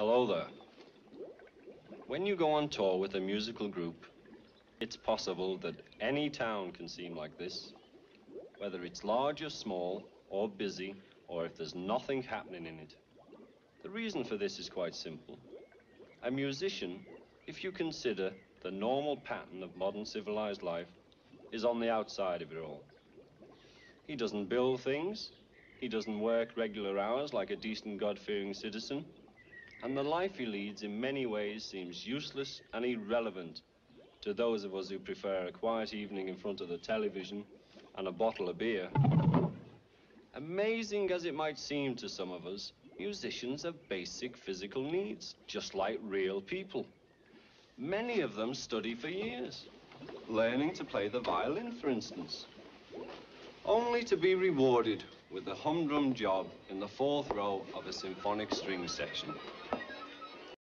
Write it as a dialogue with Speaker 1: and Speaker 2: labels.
Speaker 1: Hello there. When you go on tour with a musical group, it's possible that any town can seem like this, whether it's large or small, or busy, or if there's nothing happening in it. The reason for this is quite simple. A musician, if you consider the normal pattern of modern civilized life, is on the outside of it all. He doesn't build things, he doesn't work regular hours like a decent God-fearing citizen, and the life he leads in many ways seems useless and irrelevant to those of us who prefer a quiet evening in front of the television and a bottle of beer. Amazing as it might seem to some of us, musicians have basic physical needs, just like real people. Many of them study for years, learning to play the violin, for instance, only to be rewarded with a humdrum job in the fourth row of a symphonic string section.